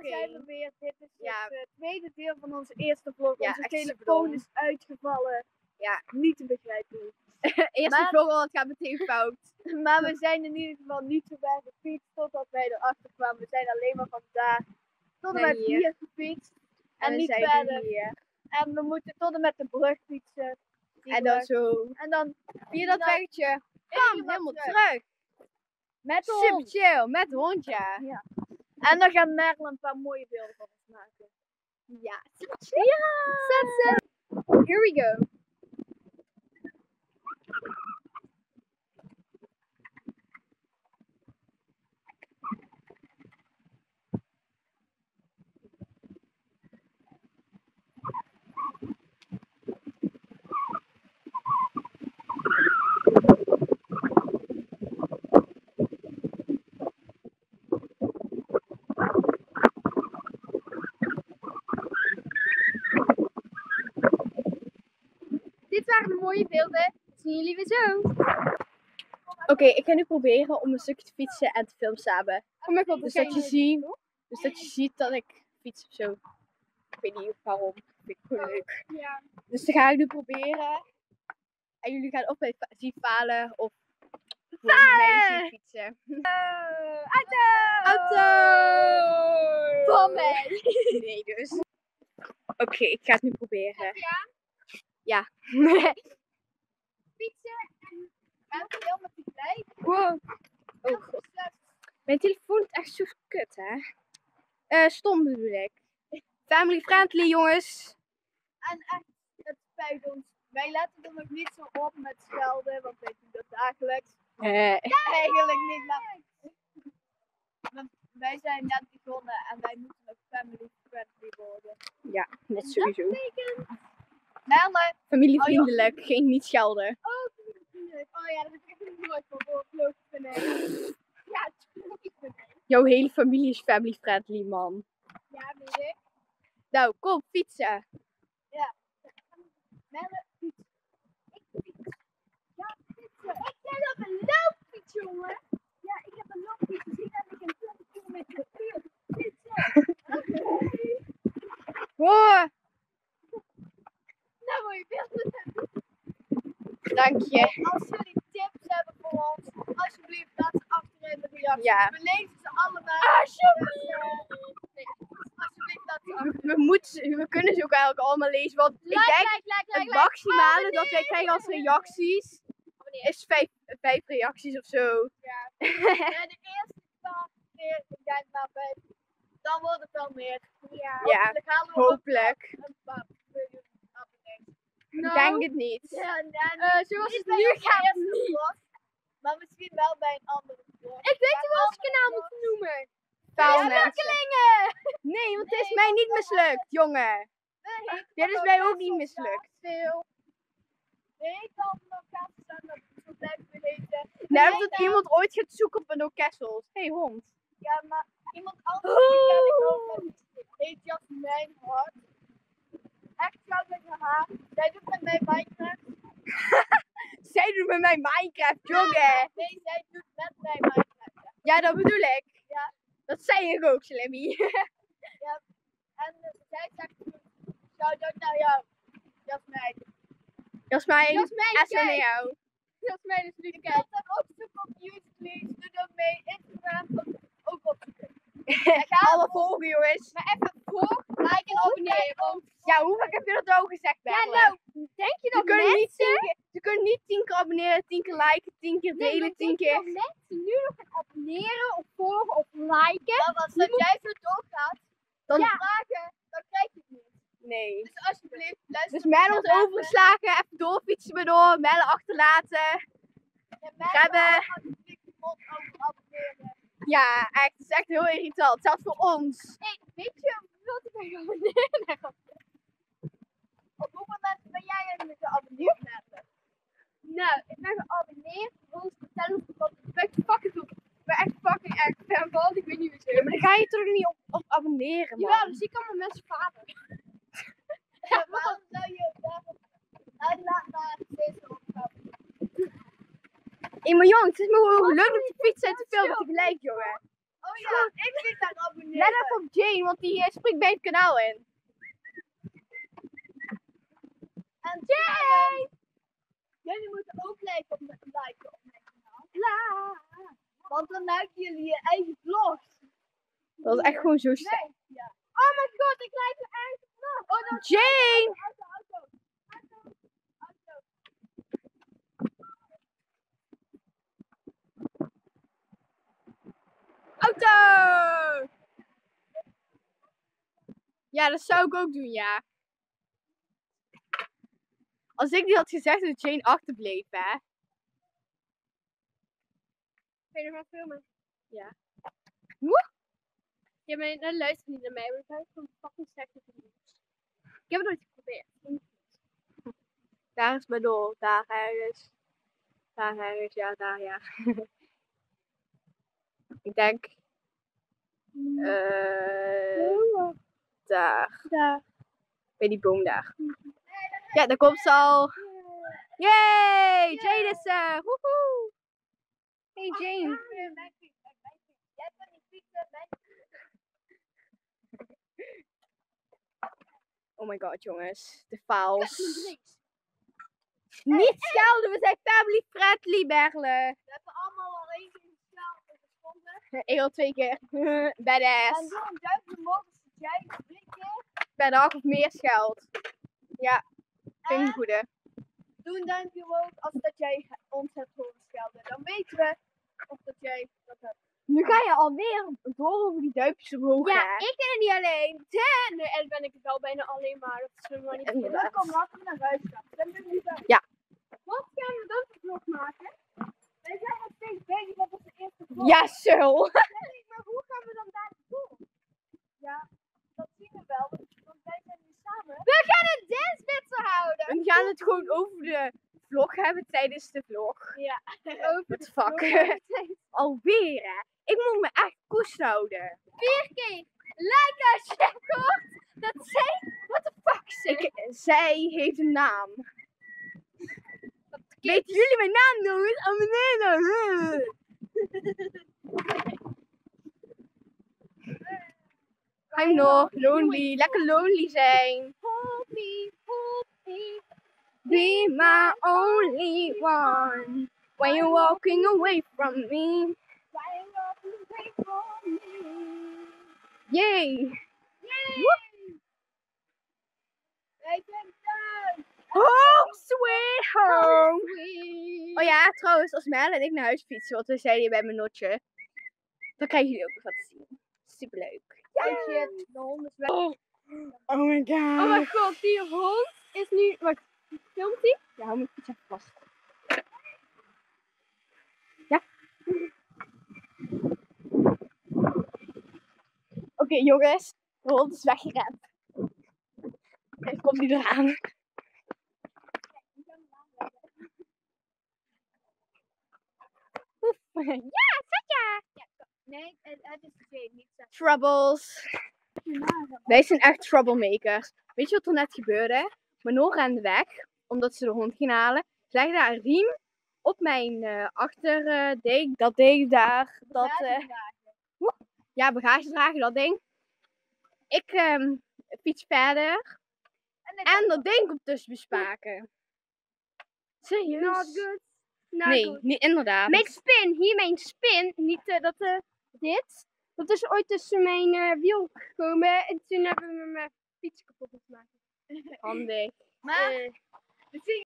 Oké. zijn we weer. Dit is Ja. het eh, tweede deel van onze eerste vlog. Ja, onze telefoon is uitgevallen. Ja. Niet te begrijpen. Eerste Maar- vlog al, het gaat meteen fout. Maar we zijn in ieder geval niet zo ver gefietst totdat wij erachter kwamen. We zijn alleen maar van daar tot en Naar met hier. hier gefietst. En, we niet verder. hier. En we moeten tot en met de brug fietsen. En dan brug. zo en dan via dat weggetje. helemaal Bam, helemaal terug. terug. met de Super hond. chill, met de hondje. En dan gaat Merel een paar mooie beelden van ons maken. Ja, Ja! Here we go. Dit waren de mooie beelden. Zien jullie weer zo. Oké, ik ga nu proberen om een stukje te fietsen en te filmen samen. Kom ik op Dus dat je ziet, dus dat je ziet dat ik fiets of zo. Ik weet niet waarom. Ik vind het gewoon leuk. Ja. Dus dan ga ik nu proberen. En jullie gaan fa- zien falen of zien fietsen. Auto! Auto! Van mij. Nee, dus. Oké, ik ga het nu proberen. Ja? Ja. Fietsen en en helemaal tegelijk. wow. Oh god. Mijn telefoon is echt zo kut, hè? Eh, stom bedoel ik. Family friendly, jongens. En echt, het spijt ons. Wij letten er nog niet zo op met schelden, want wij doen dat dagelijks. Eh, Eigenlijk niet, maar... Want wij zijn net begonnen en wij moeten nog family friendly worden. ja, net sowieso. betekent... Melle! Familievriendelijk, geen niet schelden. Oh. Oh ja, dat heb ik echt nooit van gehoord. Ja. Jouw hele familie is family friendly, man. Ja, weet ik. Nou, kom, fietsen. Melle, fiets. Ik fiets. Ja, fietsen. Ik ben op een loopfiets, jongen. Ja, ik heb een loopfiets gezien en ik heb 20 km per uur. Fietsen. Oh, Nou, mooie beelden hebben. dank je. Als jullie tips hebben voor ons, alsjeblieft laat ze achter in de reacties. Ja. We lezen ze allemaal. Alsjeblieft. Nee, alsjeblieft laat ze We, achter. we, moeten, we kunnen ze ook eigenlijk allemaal lezen, want ik denk like, like, het maximale dat wij krijgen als reacties is vijf, vijf reacties of zo. Ja. Ja, de eerste paar keer, ik denk maar vijf. Dan wordt het wel meer. Ja. Ja, Hopelijk halen we Hopelijk. een paar abonnees. Ik denk het niet. Ja, dan Eh, zoals het nu gaat Maar misschien wel bij een andere vlog. Ik weet Ja, wel ons kanaal moet noemen. Lukkelingen! Nee, want het is mij niet mislukt, jongen. Nee, Dit is mij ook niet mislukt. Veel. Nee, dan nog gaan ze staan dat we zo blijven weten. Nou, dat nou, iemand ooit gaat zoeken op een O'Kessels. Hé, hey, hond. Ja, maar iemand anders die ken ik heet Jasmijn Hart. Echt goud met haar haar. Zij doet met mij Minecraft. Zij doet met mij Minecraft, jongen. Nee, zij doet met mij Minecraft. Ja, dat bedoel ik. Ja. Dat zei ik ook, Slimmy. En eh, zij zegt shout-out naar jou. Jasmijn. Jasmijn, Jasmijn, S naar kijk. jou. Jasmijn is nu kijken. Ik heb ook zoeken op YouTube. Doe ook mee. Instagram ook opzoeken. Alle volgen, jongens. Maar even volg, like en abonneren. Ja, hoe vaak heb je dat nou gezegd, Ja, Berle? nou, denk je dat niet mensen... tien ze kunnen niet tien keer abonneren, tien keer liken, tien keer Nee, delen, maar tien je keer. mensen nu nog gaan abonneren of volgen of liken? Ja, want als jij zo doorgaat, Dan, ja. vragen, dan krijg je het niet. Nee. Dus alsjeblieft, luister. Dus Melle wordt overgeslagen, even doorfietsen we door, Melle achterlaten. Ja, Hebben. Ja, echt, het is echt heel irritant. Zelfs voor ons. Hey, weet je wat ik ben abonneren? Op hoeveel mensen ben jij eigenlijk geabonneerd hebben? Nou, ik ben geabonneerd voor ons vertellen van ik ben fucking veel. Ik ben echt fucking erg fan van, ik weet niet wie Ja, maar dan ga je toch niet op, man. Ja, zie ik allemaal mensen vader. Ja, waarom zou je daarop... Laat maar deze opgave. Hé, maar jong, het is me gewoon leuk om te fietsen en te filmen tegelijk, jongen. Oh ja, ik zit daar abonneren. Let even op Jane, want die eh, springt bij het kanaal in. En Jane! Jullie moeten ook liken op, mijn- liken op mijn kanaal. Ja. Want dan maken jullie je eigen vlogs. Dat is echt gewoon zo. Nee. Ja. Oh mijn god, ik mijn eigen vlog. Oh, dat Jane! Auto, auto. Auto. Auto. Auto! Ja, dat zou ik ook doen, ja. Als ik niet had gezegd dat Jane achterbleef, hè. Kun je nog maar filmen? Ja. Ja, maar dan luister niet naar mij, want ik heb gewoon fucking slechte video's. Ik heb het nooit geprobeerd. Daar is mijn doel. Daar ergens. Daar ergens, ja, daar, ja. ik denk... eh daar. Daar. Bij die boom daar. Ja, daar komt ze al. Yay! Jane is er! Woehoe! Hey Jane. Jij kan niet fietsen, mijn Oh my god, jongens. De faals. Niet schelden, we zijn family friendly, Berle. We hebben allemaal al één keer geschaald en gevonden. Ik al twee keer. En Badass. doe een duimpje omhoog als jij drie keer. Per dag of meer scheld. Ja, vind ik een En goede. doe een duimpje omhoog als dat jij ons hebt horen schelden. Dan weten we of dat jij dat hebt. Nu ga je alweer door over die duimpjes omhoog, Ja, hè? ik ben er niet alleen. Ten. Nee, en ben ik het wel bijna alleen maar. Dat is helemaal niet Inderdaad. Dan kom laten we naar huis gaan. Dan ben ik niet Ja. Wat gaan we dan voor vlog maken? Wij zijn nog steeds bezig met onze eerste vlog. Ja, zo. Maar hoe gaan we dan daar naartoe? Ja, dat zien we wel. Want wij zijn nu samen. We gaan een dance battle houden. We gaan het gewoon over de vlog hebben tijdens de vlog. Ja, What the fuck? Alweer, hè? Ik moet me echt koest houden. Vier keer. Like als je gehoord dat zij... What the fuck zeg Ik, zij heeft een naam. Weten jullie mijn naam nog eens? Abonneren. I'm nog lonely. Lekker lonely zijn. Be my only one. When you're walking away from me. Yay. Yay! Zijn. Home sweet home. Sweet. Oh ja, trouwens, als Mel en ik naar huis fietsen, wat we zeiden hier bij mijn notje, dan krijgen jullie ook nog wat te zien. Superleuk. Oh hond is weg. Oh, my god. Oh mijn god, die hond is nu... Filmt die? Ja, hou mijn fiets even vast. Ja. Oké, jongens. De hond is weggerend. En komt hij eraan. Ja, Satja. Nee, het, is geen. Troubles. Wij zijn echt troublemakers. Weet je wat er net gebeurde? Manon rende weg, omdat ze de hond ging halen. Ze legde daar een riem op mijn eh achterdek. dat ding daar. Dat, eh, ja, bagage dragen, dat ding. Ik ehm, fiets verder. En dat ding komt tussen bespaken. Serieus? Not good. Not nee, good. niet inderdaad. Mijn spin, hier mijn spin, niet eh, dat, eh, dit. Dat is ooit tussen mijn wiel gekomen en toen hebben we mijn fiets kapot gemaakt. Handig. Maar, The thing